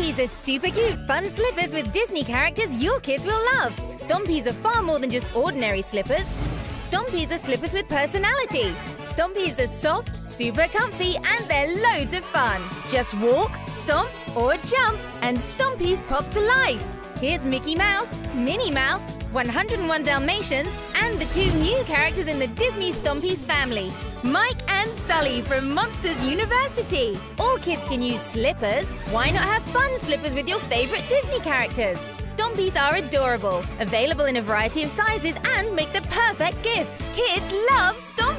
are super cute, fun slippers with Disney characters your kids will love. Stompeez are far more than just ordinary slippers. Stompeez are slippers with personality. Stompeez are soft, super comfy, and they're loads of fun. Just walk, stomp, or jump, and Stompeez pop to life. Here's Mickey Mouse, Minnie Mouse, 101 Dalmatians, and the two new characters in the Disney Stompeez family, Mike and Sully from Monsters University. All kids can use slippers. Why not have fun slippers with your favorite Disney characters? Stompeez are adorable, available in a variety of sizes, and make the perfect gift. Kids love Stompeez. Stomp, stomp,